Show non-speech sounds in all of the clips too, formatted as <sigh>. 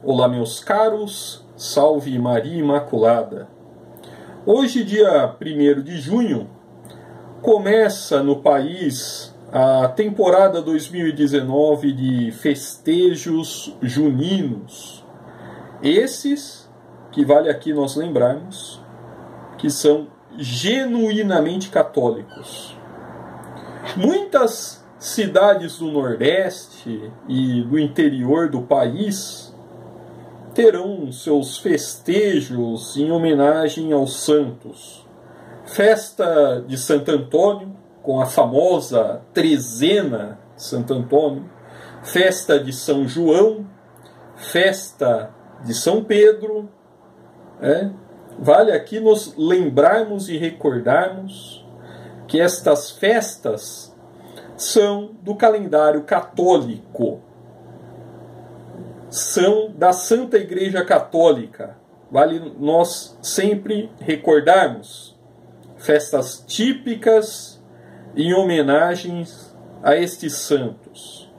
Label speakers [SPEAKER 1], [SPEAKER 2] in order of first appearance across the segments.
[SPEAKER 1] Olá, meus caros, salve Maria Imaculada. Hoje, dia 1 de junho, começa no país a temporada 2019 de festejos juninos. Esses que vale aqui nós lembrarmos que são genuinamente católicos. Muitas cidades do Nordeste e do interior do país terão seus festejos em homenagem aos santos. Festa de Santo Antônio, com a famosa trezena Santo Antônio, festa de São João, festa de São Pedro. É? Vale aqui nos lembrarmos e recordarmos que estas festas são do calendário católico são da Santa Igreja Católica. Vale nós sempre recordarmos festas típicas em homenagens a estes santos.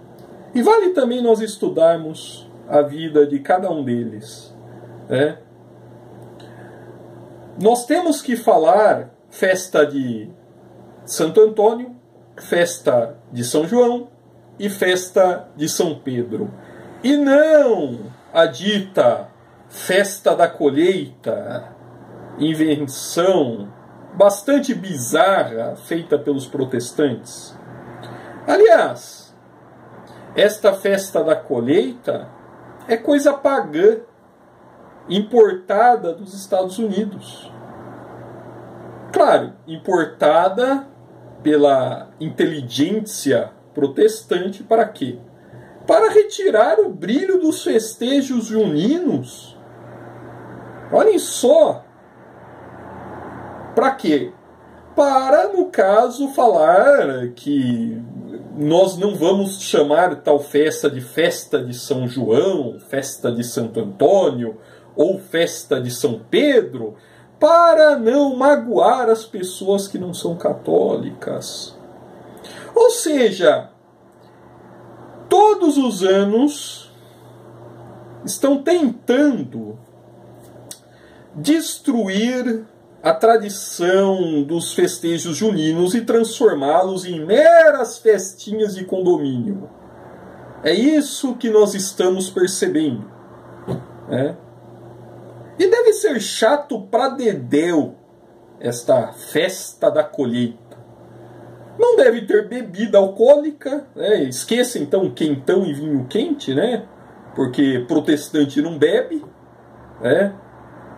[SPEAKER 1] E vale também nós estudarmos a vida de cada um deles. Né? Nós temos que falar festa de Santo Antônio, festa de São João e festa de São Pedro e não a dita festa da colheita, invenção bastante bizarra feita pelos protestantes. Aliás, esta festa da colheita é coisa pagã, importada dos Estados Unidos. Claro, importada pela inteligência protestante para quê? Para retirar o brilho dos festejos juninos. Olhem só. Para quê? Para, no caso, falar que nós não vamos chamar tal festa de festa de São João, festa de Santo Antônio ou festa de São Pedro, para não magoar as pessoas que não são católicas. Ou seja, todos os anos estão tentando destruir a tradição dos festejos juninos e transformá-los em meras festinhas de condomínio. É isso que nós estamos percebendo. Né? E deve ser chato para Dedéu esta festa da colheita. Não deve ter bebida alcoólica, né? esqueça então quentão e vinho quente, né? Porque protestante não bebe, né?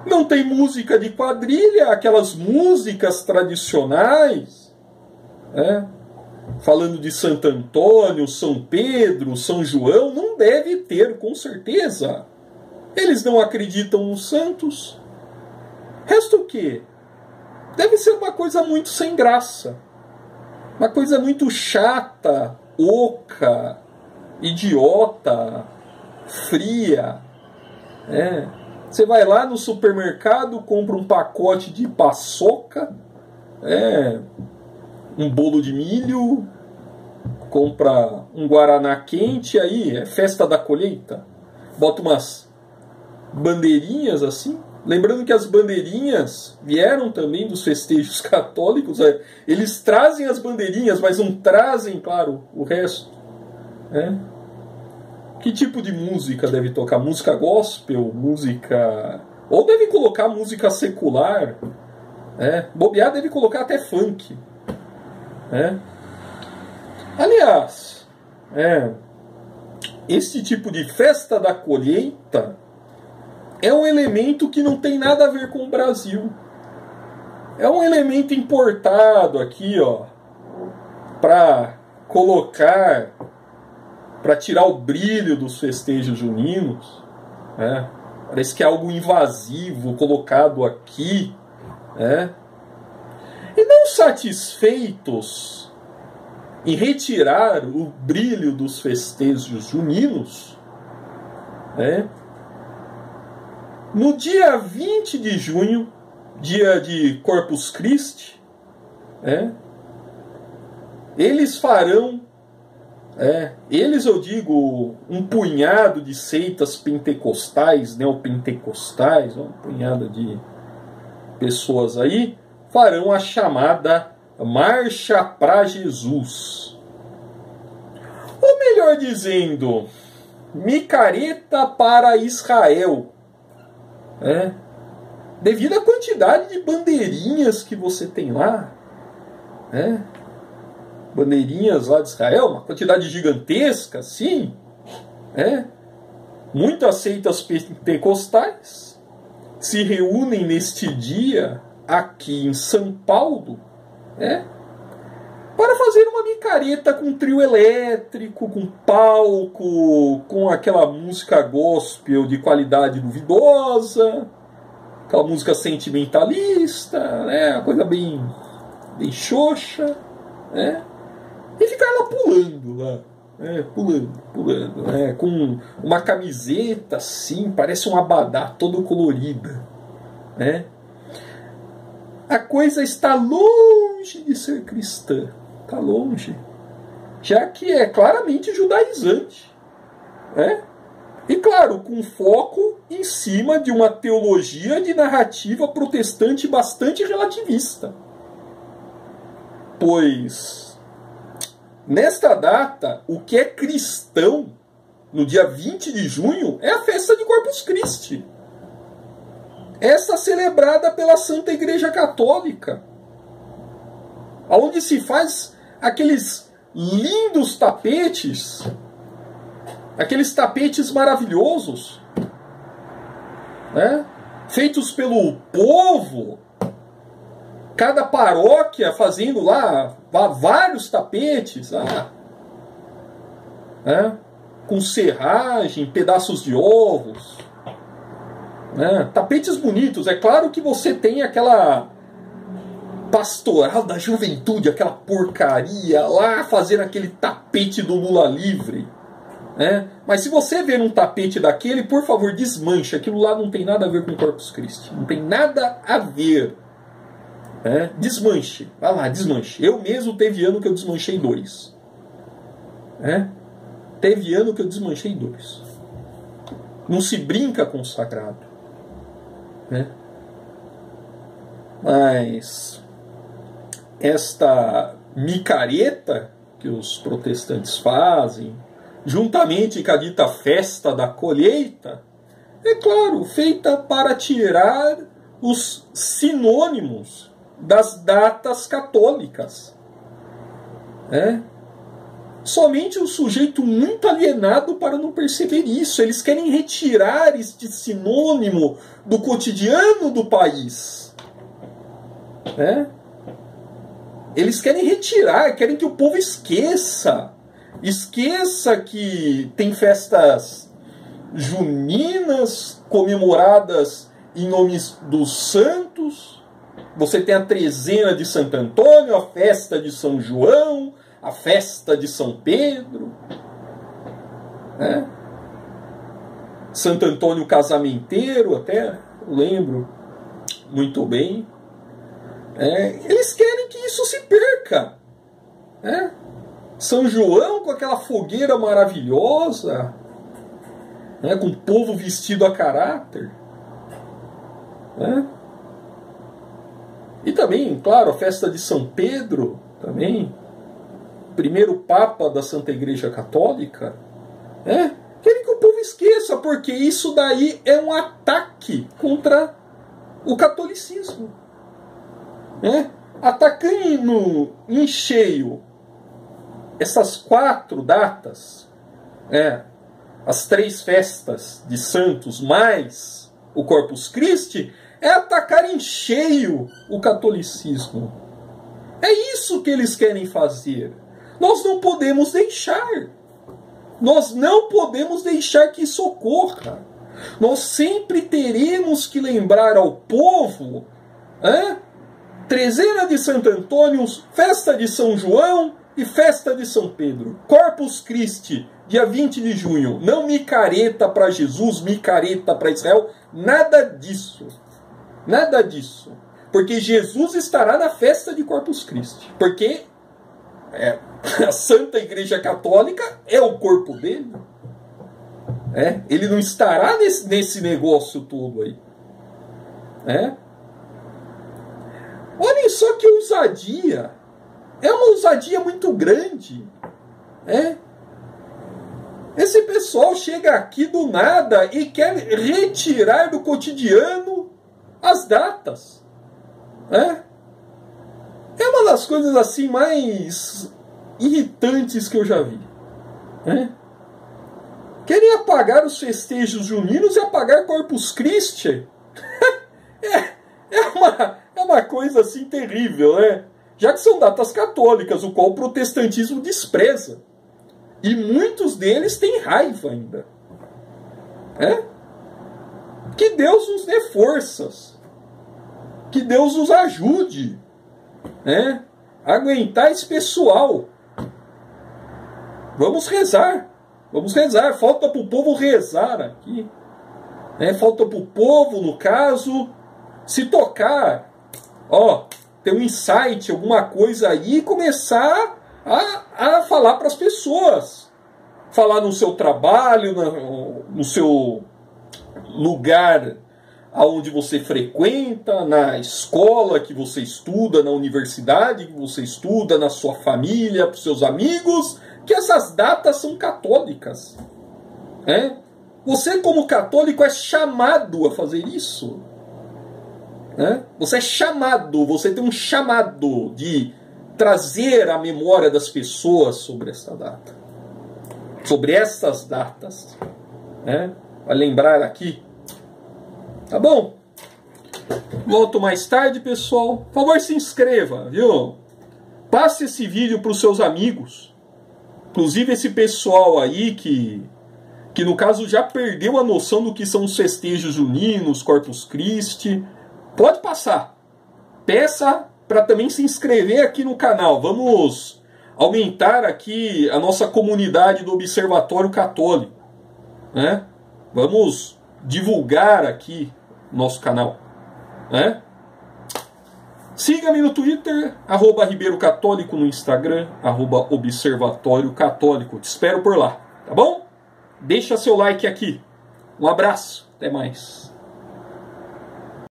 [SPEAKER 1] Não tem música de quadrilha, aquelas músicas tradicionais, né? Falando de Santo Antônio, São Pedro, São João, não deve ter, com certeza. Eles não acreditam nos santos. Resta o quê? Deve ser uma coisa muito sem graça. Uma coisa muito chata, oca, idiota, fria. É. Você vai lá no supermercado, compra um pacote de paçoca, é, um bolo de milho, compra um guaraná quente, aí é festa da colheita. Bota umas bandeirinhas assim, Lembrando que as bandeirinhas vieram também dos festejos <laughs> católicos. É, eles trazem as bandeirinhas, mas não trazem, claro, o resto. É. Que tipo de música deve tocar? Música gospel? Música. Ou deve colocar música secular? É. Bobear deve colocar até funk. É. Aliás, é, tipo de festa da colheita é um elemento que não tem nada a ver com o Brasil. É um elemento importado aqui, ó, para colocar, para tirar o brilho dos festejos juninos. Né? Parece que é algo invasivo colocado aqui. Né? E não satisfeitos em retirar o brilho dos festejos juninos, né? No dia 20 de junho, dia de Corpus Christi, é, eles farão É, eles, eu digo, um punhado de seitas pentecostais, neopentecostais, um punhado de pessoas aí, farão a chamada Marcha para Jesus. Ou melhor dizendo, micareta para Israel. É. Devido à quantidade de bandeirinhas que você tem lá, é. bandeirinhas lá de Israel, uma quantidade gigantesca, sim, é. muitas seitas pentecostais se reúnem neste dia aqui em São Paulo, é, para micareta com trio elétrico, com palco, com aquela música gospel de qualidade duvidosa, aquela música sentimentalista, né, uma coisa bem, bem xoxa, né, e ficar lá pulando lá. É, pulando, pulando, né, com uma camiseta assim, parece um abadá todo colorida, né? A coisa está longe de ser cristã. Está longe. Já que é claramente judaizante. Né? E claro, com foco em cima de uma teologia de narrativa protestante bastante relativista. Pois, nesta data, o que é cristão, no dia 20 de junho, é a festa de Corpus Christi. Essa celebrada pela Santa Igreja Católica. Onde se faz aqueles lindos tapetes, aqueles tapetes maravilhosos, né? feitos pelo povo, cada paróquia fazendo lá vários tapetes, ah, né? com serragem, pedaços de ovos, né? tapetes bonitos. É claro que você tem aquela pastoral da juventude, aquela porcaria lá fazendo aquele tapete do Lula livre. Né? Mas se você ver um tapete daquele, por favor, desmanche. Aquilo lá não tem nada a ver com Corpus Christi. Não tem nada a ver. Né? Desmanche. Vai lá, desmanche. Eu mesmo teve ano que eu desmanchei dois. Né? Teve ano que eu desmanchei dois. Não se brinca com o sagrado. Né? Mas esta micareta que os protestantes fazem, juntamente com a dita festa da colheita, é claro, feita para tirar os sinônimos das datas católicas. É? Somente o um sujeito muito alienado para não perceber isso. Eles querem retirar este sinônimo do cotidiano do país. É? Eles querem retirar, querem que o povo esqueça. Esqueça que tem festas juninas comemoradas em nome dos santos. Você tem a trezena de Santo Antônio, a festa de São João, a festa de São Pedro. Né? Santo Antônio casamenteiro, até lembro muito bem. É, eles querem que isso se perca. Né? São João com aquela fogueira maravilhosa, né? com o povo vestido a caráter. Né? E também, claro, a festa de São Pedro, também, primeiro Papa da Santa Igreja Católica, né? querem que o povo esqueça, porque isso daí é um ataque contra o catolicismo né? atacando em cheio essas quatro datas, é, as três festas de santos mais o Corpus Christi, é atacar em cheio o catolicismo. É isso que eles querem fazer. Nós não podemos deixar. Nós não podemos deixar que isso ocorra. Nós sempre teremos que lembrar ao povo hein, Trezena de Santo Antônio, festa de São João e festa de São Pedro. Corpus Christi, dia 20 de junho. Não micareta para Jesus, micareta para Israel, nada disso. Nada disso. Porque Jesus estará na festa de Corpus Christi. Porque é, <laughs> a Santa Igreja Católica é o corpo dele. É, ele não estará nesse, nesse negócio todo aí. É. Só que ousadia. É uma ousadia muito grande. É. Esse pessoal chega aqui do nada e quer retirar do cotidiano as datas. É. É uma das coisas assim mais irritantes que eu já vi. É. Querem apagar os festejos juninos e apagar Corpus Christi. <laughs> é, é, uma, é uma coisa assim terrível, né? Já que são datas católicas, o qual o protestantismo despreza. E muitos deles têm raiva ainda. É? Que Deus nos dê forças. Que Deus nos ajude. Né? Aguentar esse pessoal. Vamos rezar. Vamos rezar. Falta para o povo rezar aqui. Né? Falta para o povo, no caso, se tocar. Ó, ter um insight, alguma coisa aí e começar a, a falar para as pessoas. Falar no seu trabalho, no, no seu lugar aonde você frequenta, na escola que você estuda, na universidade que você estuda, na sua família, para os seus amigos, que essas datas são católicas. É? Você, como católico, é chamado a fazer isso. É? Você é chamado, você tem um chamado de trazer a memória das pessoas sobre essa data. Sobre essas datas. Né? Vai lembrar aqui. Tá bom? Volto mais tarde, pessoal. Por favor, se inscreva, viu? Passe esse vídeo para os seus amigos. Inclusive esse pessoal aí que, que no caso já perdeu a noção do que são os festejos juninos, Corpus Christi. Pode passar. Peça para também se inscrever aqui no canal. Vamos aumentar aqui a nossa comunidade do Observatório Católico. Né? Vamos divulgar aqui nosso canal. Né? Siga-me no Twitter, arroba Ribeiro Católico, no Instagram, arroba Observatório Católico. Te espero por lá, tá bom? Deixa seu like aqui. Um abraço, até mais.